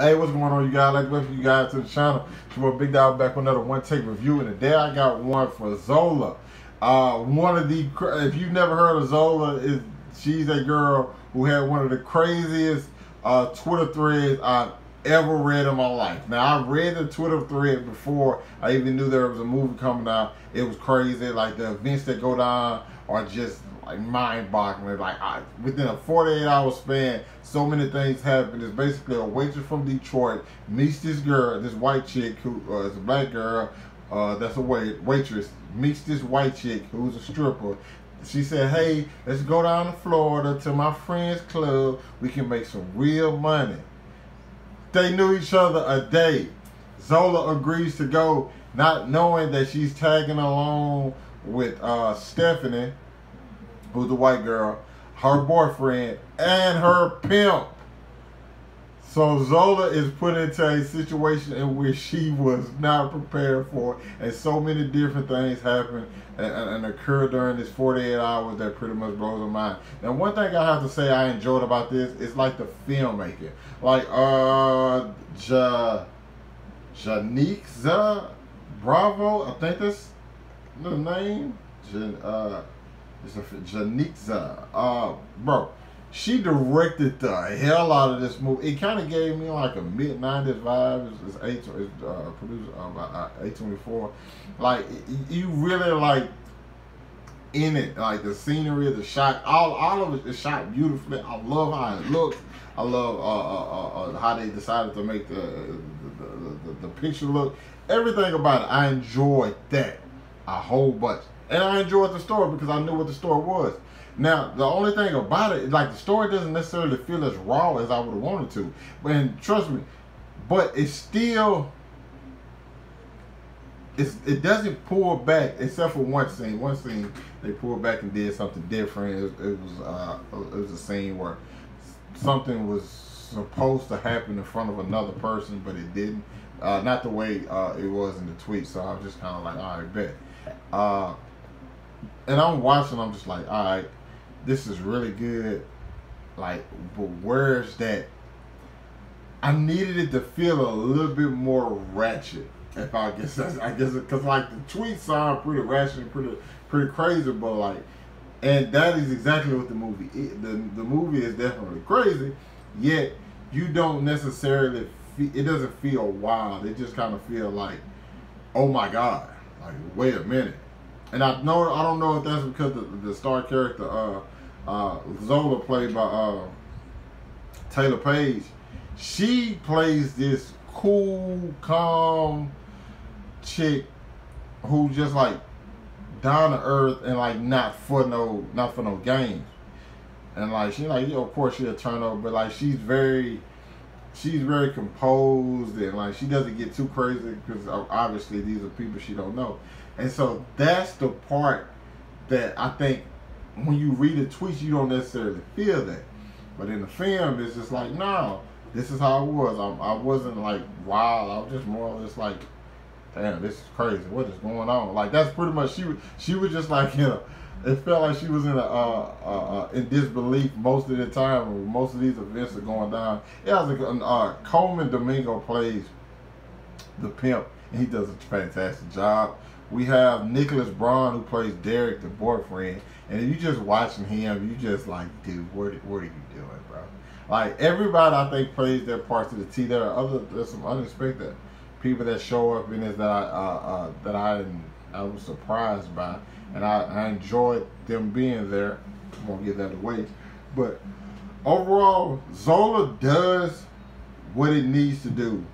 Hey, what's going on, you guys? Like, welcome you guys to the channel. It's your boy Big Dog back with another one take review, and today I got one for Zola. Uh, one of the, if you've never heard of Zola, is she's a girl who had one of the craziest uh, Twitter threads I've ever read in my life. Now, I read the Twitter thread before I even knew there was a movie coming out. It was crazy. Like the events that go down are just like mind-boggling. Like I, within a 48 hour span, so many things happen. It's basically a waitress from Detroit meets this girl, this white chick who uh, is a black girl. Uh, that's a wait waitress meets this white chick who's a stripper. She said, "Hey, let's go down to Florida to my friend's club. We can make some real money." They knew each other a day. Zola agrees to go, not knowing that she's tagging along with uh, Stefani, who's the white girl, her boyfriend, and her pimp. So Zola is put into a situation in which she was not prepared for, and so many different things happen and, and, occur during this 48 hours that pretty much blows her mind. Now, one thing I have to say I enjoyed about this is like the filmmaking. Like, uh, ja, Janicza Bravo, I think that's the name. Jan, uh, it's a Janicza. Uh, bro she directed the hell out of this movie. It kind of gave me like a mid '90s vibe. It's, it's, eight, it's uh, produced um, uh, A24. Like you really like in it, like the scenery, the shot, all all of it is shot beautifully. I love how it looks. I love uh, uh, uh, uh how they decided to make the the, the, the the picture look. Everything about it, I enjoyed that a whole bunch, and I enjoyed the story because I knew what the story was. Now, the only thing about it, like the story doesn't necessarily feel as raw as I would have wanted to. And trust me, but it's still, it's, it doesn't pull back except for one scene. One scene they pulled back and did something different. It, it was uh, it was a scene where something was supposed to happen in front of another person, but it didn't. Uh, not the way uh, it was in the tweet. So I was just kind of like, all right, bet. And I'm watching. I'm just like, all right this is really good. Like, but where's that? I needed it to feel a little bit more ratchet. If I guess that's, I guess because like the tweets sound pretty ratchet, pretty pretty crazy, but like, and that is exactly what the movie. Is. The the movie is definitely crazy, yet you don't necessarily. Feel, it doesn't feel wild. It just kind of feel like, oh my god, like wait a minute. And I know I don't know if that's because the, the star character uh, uh, Zola played by uh, Taylour Paige. She plays this cool, calm chick who just like down to earth and like not for no not for no games. And like she like you know, of course she'll turn up, but like she's very she's very composed and like she doesn't get too crazy because obviously these are people she don't know. And so that's the part that I think when you read the tweets, you don't necessarily feel that. But in the film, it's just like, no, this is how it was. I, I wasn't like wild. I was just more or less like, damn, this is crazy. What is going on? Like that's pretty much she. She was just like, you know, it felt like she was in a in disbelief most of the time. Most of these events are going down. Was like, uh, Colman Domingo plays the pimp, he does a fantastic job. We have Nicholas Braun who plays Derek, the boyfriend. And if you just watching him, you just like, dude, what what are you doing, bro? Like everybody, I think plays their parts to the T. There are other, there's some unexpected people that show up in this that I uh, uh, that I I was surprised by, and I, I enjoyed them being there. I won't give that away, but overall, Zola does what it needs to do,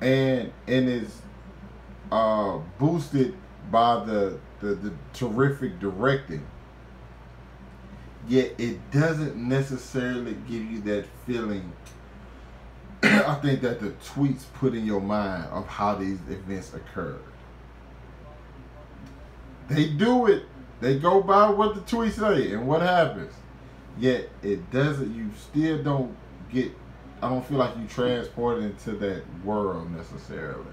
and and is uh, boosted by the, the the terrific directing yet it doesn't necessarily give you that feeling. I think that the tweets put in your mind of how these events occurred. They do it. They go by what the tweets say and what happens. Yet it doesn't. You still don't get. I don't feel like you transported into that world necessarily.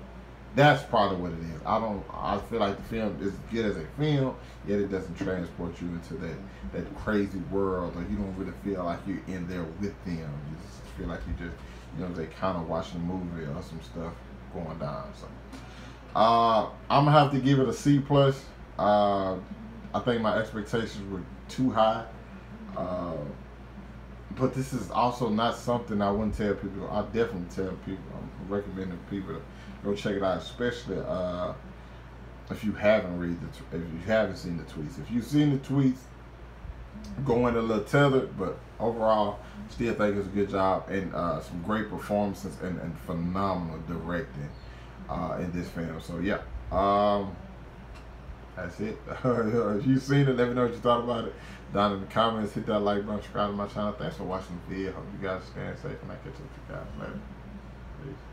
That's probably what it is. I don't. I feel like the film is good as a film, yet it doesn't transport you into that that crazy world, or you don't really feel like you're in there with them. You just feel like you just you know, they kind of watching a movie or some stuff going down. So, uh, I'm gonna have to give it a C plus. Uh, I think my expectations were too high. Uh, but this is also not something I wouldn't tell people. I definitely tell people. I'm recommending people go check it out, especially uh, if you haven't read the if you haven't seen the tweets. If you've seen the tweets, going a little tethered, but overall, still think it's a good job and uh, some great performances and, and phenomenal directing uh, in this film. So yeah, um, that's it. if you've seen it, let me know what you thought about it down in the comments. Hit that like button, subscribe to my channel. Thanks for watching the video. Hope you guys are staying safe, and I catch up with you guys later. Peace.